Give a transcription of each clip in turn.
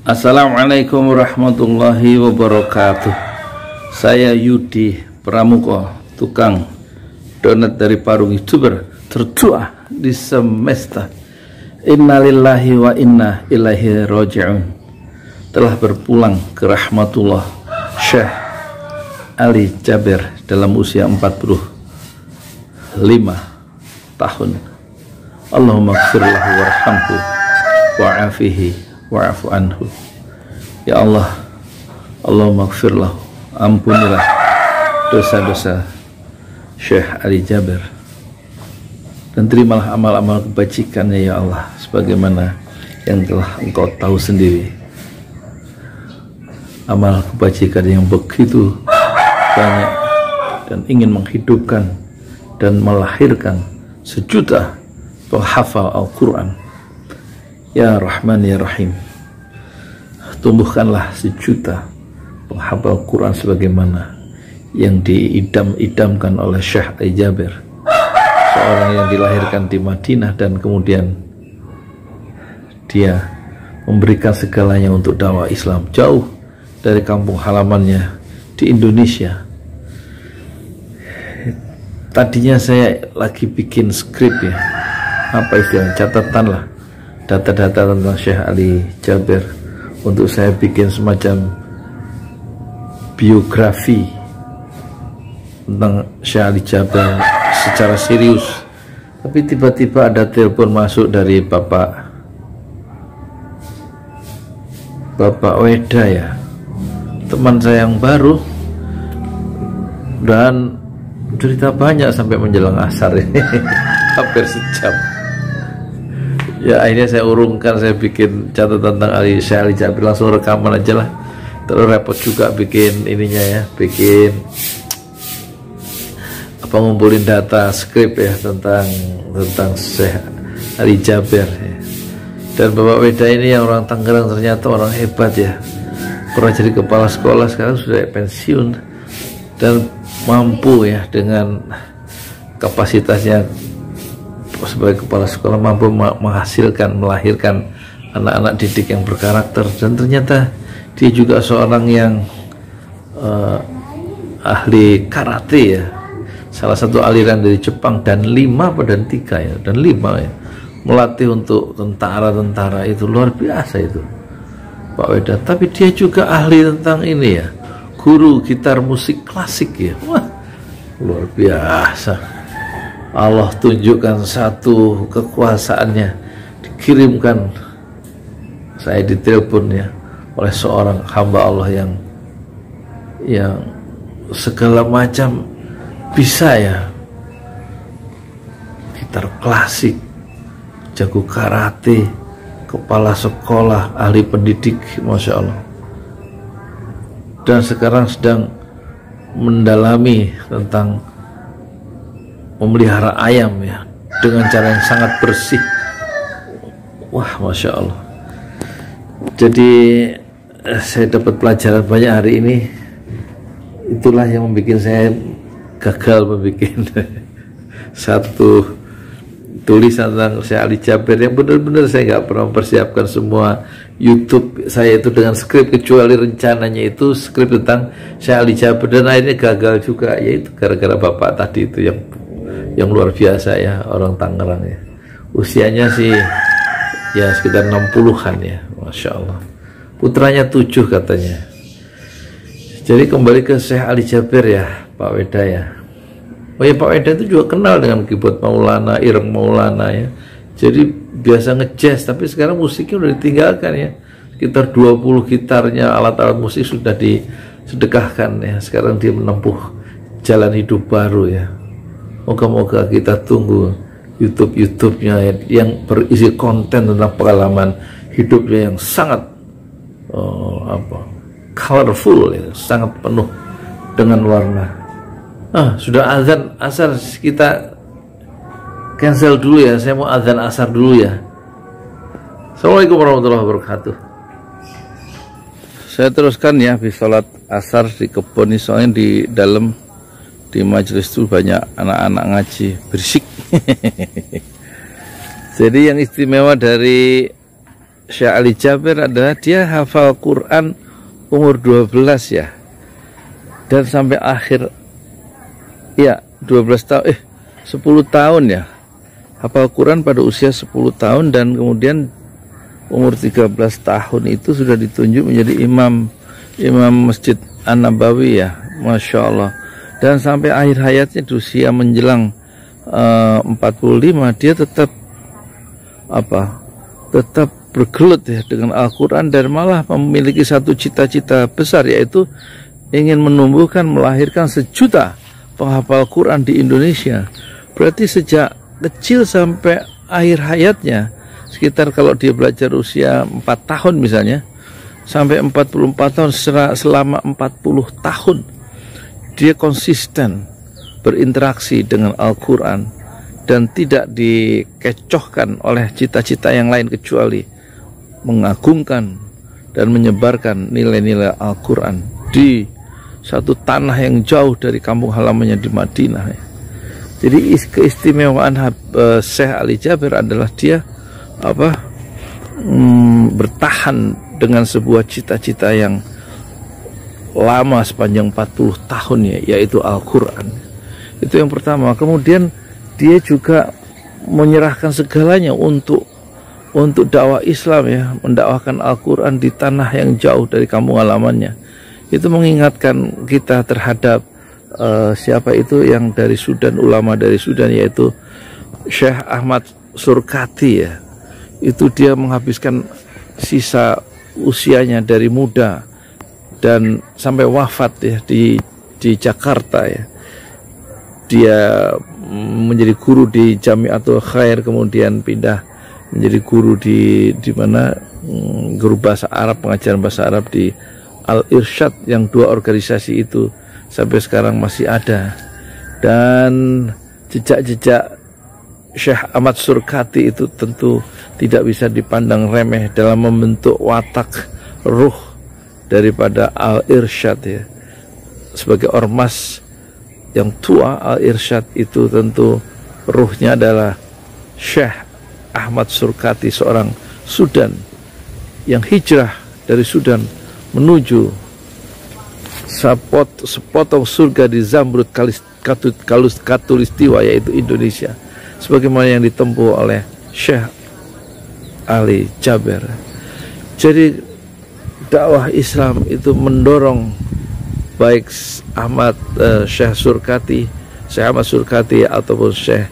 Assalamualaikum warahmatullahi wabarakatuh. Saya Yudi Pramuko Tukang donat dari Parung Youtuber Tertua di semesta. Innalillahi wa inna ilaihi roji'un Telah berpulang ke rahmatullah Syekh Ali Jabir dalam usia 45 tahun. Allahumma gfirlahu warhamhu wa'afihi wa'afu anhu. Ya Allah Allah maghfirlah ampunilah dosa-dosa Syekh Ali Jaber. Dan terimalah amal-amal kebajikannya ya Allah sebagaimana yang telah engkau tahu sendiri. Amal kebajikan yang begitu banyak dan ingin menghidupkan dan melahirkan sejuta penghafal Al-Quran Ya Rahman Ya Rahim. Tumbuhkanlah sejuta penghafal Quran sebagaimana yang diidam-idamkan oleh Syekh Ali Jabir seorang yang dilahirkan di Madinah dan kemudian dia memberikan segalanya untuk dakwah Islam jauh dari kampung halamannya di Indonesia. Tadinya saya lagi bikin skrip ya apa istilahnya catatan lah data-data tentang Syekh Ali Jabir untuk saya bikin semacam biografi tentang Syekh Ali Jabir secara serius. Tapi tiba-tiba ada telepon masuk dari Bapak Bapak Weda ya teman saya yang baru. Dan cerita banyak sampai menjelang asar ini. Hampir sejam ya akhirnya saya urungkan saya bikin catatan tentang Ali Syekh Ali Jabir. Langsung rekaman aja lah. Terus repot juga bikin ininya ya bikin apa ngumpulin data skrip ya tentang tentang Syekh Ali Jabir ya. dan Bapak Weda ini yang orang Tangerang ternyata orang hebat ya. Pernah jadi kepala sekolah sekarang sudah pensiun. Dan mampu ya dengan kapasitasnya sebagai kepala sekolah mampu menghasilkan melahirkan anak-anak didik yang berkarakter. Dan ternyata dia juga seorang yang uh, ahli karate ya. Salah satu aliran dari Jepang dan lima pada tiga ya dan lima ya. Melatih untuk tentara-tentara itu. Luar biasa itu. Pak Weda. Tapi dia juga ahli tentang ini ya. Guru gitar musik klasik ya. Wah luar biasa Allah tunjukkan satu kekuasaannya dikirimkan. Saya ditelepon ya oleh seorang hamba Allah yang yang segala macam bisa ya. Gitar klasik jago karate kepala sekolah ahli pendidik Masya Allah. Dan sekarang sedang mendalami tentang memelihara ayam ya dengan cara yang sangat bersih. Wah masya Allah. Jadi eh, saya dapat pelajaran banyak hari ini. Itulah yang membuat saya gagal membuat satu tulisan tentang saya Ali Jabir yang benar-benar saya nggak pernah mempersiapkan semua YouTube saya itu dengan skrip kecuali rencananya itu skrip tentang saya Ali Jabir. Dan akhirnya gagal juga yaitu gara-gara bapak tadi itu yang yang luar biasa ya orang Tangerang ya. Usianya sih ya sekitar 60-an ya Masya Allah. Putranya tujuh katanya. Jadi kembali ke Syekh Ali Jabir ya Pak Weda ya. Oh ya Pak Weda itu juga kenal dengan keyboard Maulana, Ireng Maulana ya. Jadi biasa ngejazz tapi sekarang musiknya udah ditinggalkan ya. Sekitar 20 gitarnya alat-alat musik sudah disedekahkan ya. Sekarang dia menempuh jalan hidup baru ya Moga-moga kita tunggu YouTube-YouTube-nya yang berisi konten tentang pengalaman hidupnya yang sangat oh, apa colorful ya, sangat penuh dengan warna. Ah, sudah azan asar kita cancel dulu ya. Saya mau azan asar dulu ya. Assalamualaikum warahmatullahi wabarakatuh. Saya teruskan ya di sholat asar di kebun soalnya di dalam di majelis itu banyak anak-anak ngaji berisik. Jadi yang istimewa dari Syekh Ali Jabir adalah dia hafal Quran umur 12 ya. Dan sampai akhir ya 12 tahun eh 10 tahun ya. Hafal Quran pada usia 10 tahun dan kemudian umur 13 tahun itu sudah ditunjuk menjadi imam imam masjid An-Nabawi ya Masya Allah dan sampai akhir hayatnya di usia menjelang eh, uh, 45 dia tetap apa tetap bergelut ya dengan Al-Quran dan malah memiliki satu cita-cita besar yaitu ingin menumbuhkan melahirkan sejuta penghafal Quran di Indonesia. Berarti sejak kecil sampai akhir hayatnya sekitar kalau dia belajar usia 4 tahun misalnya sampai 44 tahun selama 40 tahun dia konsisten berinteraksi dengan Al-Quran dan tidak dikecohkan oleh cita-cita yang lain kecuali mengagungkan dan menyebarkan nilai-nilai Al-Quran di satu tanah yang jauh dari kampung halamannya di Madinah. Jadi keistimewaan uh, Syekh Ali Jabir adalah dia apa hmm, bertahan dengan sebuah cita-cita yang lama sepanjang 40 tahun ya, yaitu Al-Quran. Itu yang pertama. Kemudian dia juga menyerahkan segalanya untuk untuk dakwah Islam ya, mendakwahkan Al-Quran di tanah yang jauh dari kampung halamannya. Itu mengingatkan kita terhadap uh, siapa itu yang dari Sudan, ulama dari Sudan yaitu Syekh Ahmad Surkati ya. Itu dia menghabiskan sisa usianya dari muda dan sampai wafat ya di di Jakarta ya. Dia menjadi guru di Jamiatul Khair kemudian pindah menjadi guru di di mana mm, guru bahasa Arab pengajaran bahasa Arab di Al Irsyad yang dua organisasi itu sampai sekarang masih ada dan jejak-jejak Syekh Ahmad Surkati itu tentu tidak bisa dipandang remeh dalam membentuk watak ruh daripada Al Irsyad ya. Sebagai ormas yang tua Al-Irsyad itu tentu ruhnya adalah Syekh Ahmad Surkati seorang Sudan yang hijrah dari Sudan menuju sepot, sepotong surga di Zamrud Kalis, Kalus, Katulistiwa yaitu Indonesia sebagaimana yang ditempuh oleh Syekh Ali Jaber. Jadi dakwah Islam itu mendorong baik Ahmad uh, Syekh Surkati, Syekh Ahmad Surkati ataupun Syekh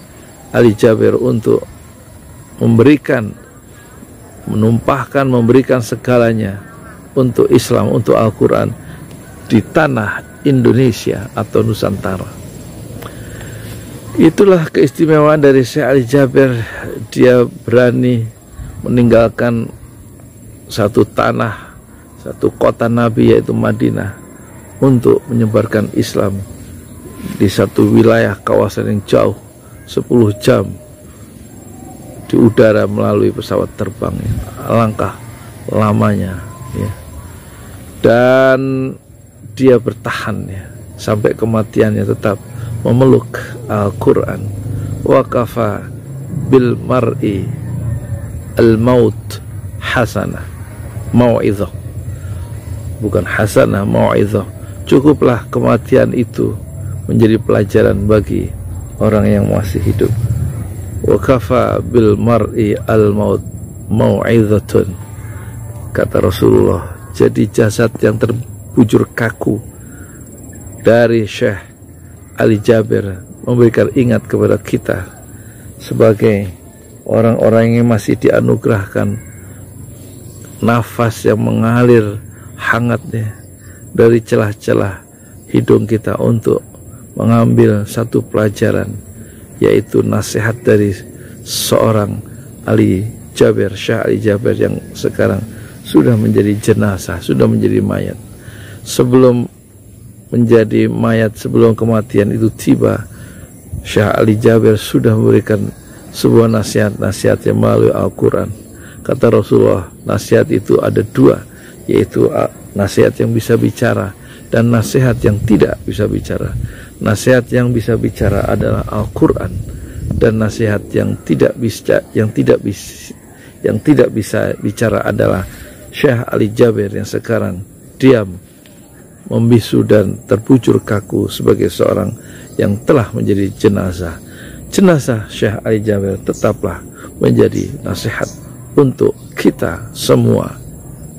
Ali Jabir untuk memberikan menumpahkan memberikan segalanya untuk Islam, untuk Al-Qur'an di tanah Indonesia atau Nusantara. Itulah keistimewaan dari Syekh Ali Jabir dia berani meninggalkan satu tanah, satu kota Nabi yaitu Madinah untuk menyebarkan Islam di satu wilayah kawasan yang jauh 10 jam di udara melalui pesawat terbang alangkah lamanya ya. Dan dia bertahan ya sampai kematiannya tetap memeluk Al-Quran. Wakafa bil mar'i al maut hasanah mau'idhah bukan hasanah mau'idhah Cukuplah kematian itu menjadi pelajaran bagi orang yang masih hidup. Wa kafa bil mar'i al maut mau'izatun. Kata Rasulullah, jadi jasad yang terbujur kaku dari Syekh Ali Jabir memberikan ingat kepada kita sebagai orang-orang yang masih dianugerahkan nafas yang mengalir hangatnya dari celah-celah hidung kita untuk mengambil satu pelajaran yaitu nasihat dari seorang Ali Jabir Syah Ali Jabir yang sekarang sudah menjadi jenazah, sudah menjadi mayat. Sebelum menjadi mayat, sebelum kematian itu tiba, Syah Ali Jabir sudah memberikan sebuah nasihat-nasihat yang melalui Al-Quran. Kata Rasulullah, nasihat itu ada dua, yaitu nasihat yang bisa bicara dan nasihat yang tidak bisa bicara. Nasihat yang bisa bicara adalah Al-Qur'an dan nasihat yang tidak bisa yang tidak bisa yang tidak bisa bicara adalah Syekh Ali Jabir yang sekarang diam membisu dan terbujur kaku sebagai seorang yang telah menjadi jenazah. Jenazah Syekh Ali Jabir tetaplah menjadi nasihat untuk kita semua.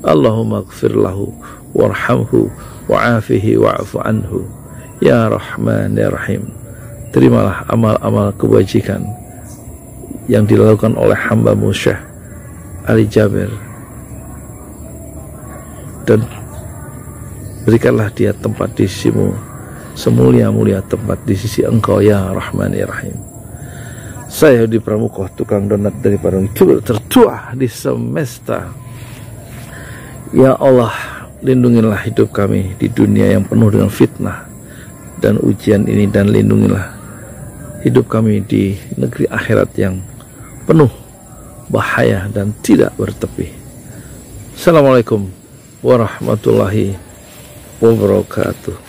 Allahumma gfir lahu warhamhu wa'afihi wa'afu anhu. Ya Rahman Ya Rahim. Terimalah amal-amal kebajikan yang dilakukan oleh hamba Syekh Ali Jabir dan berikanlah dia tempat di sisimu semulia-mulia tempat di sisi engkau ya Rahman ya Rahim saya di Pramuko tukang donat dari youtuber tertua di semesta ya Allah lindungilah hidup kami di dunia yang penuh dengan fitnah dan ujian ini dan lindungilah hidup kami di negeri akhirat yang penuh bahaya dan tidak bertepi. Assalamualaikum warahmatullahi wabarakatuh